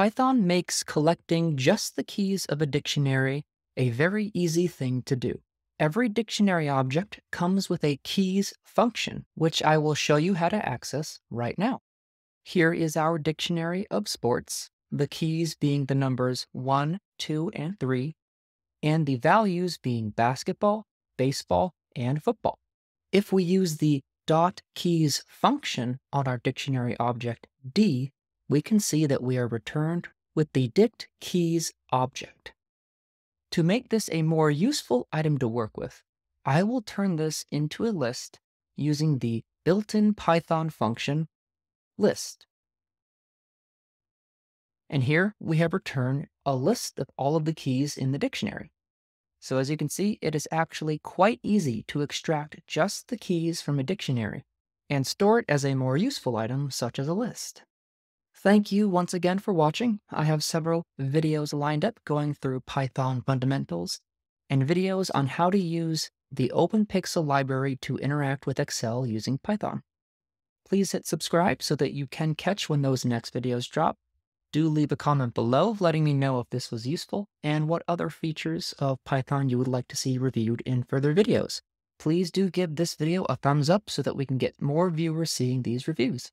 Python makes collecting just the keys of a dictionary a very easy thing to do. Every dictionary object comes with a keys function, which I will show you how to access right now. Here is our dictionary of sports, the keys being the numbers 1, 2, and 3, and the values being basketball, baseball, and football. If we use the dot keys function on our dictionary object D, we can see that we are returned with the dict keys object. To make this a more useful item to work with, I will turn this into a list using the built-in Python function list. And here we have returned a list of all of the keys in the dictionary. So as you can see, it is actually quite easy to extract just the keys from a dictionary and store it as a more useful item such as a list. Thank you once again for watching. I have several videos lined up going through Python fundamentals and videos on how to use the openpyxl library to interact with Excel using Python. Please hit subscribe so that you can catch when those next videos drop do leave a comment below letting me know if this was useful and what other features of Python you would like to see reviewed in further videos. Please do give this video a thumbs up so that we can get more viewers seeing these reviews.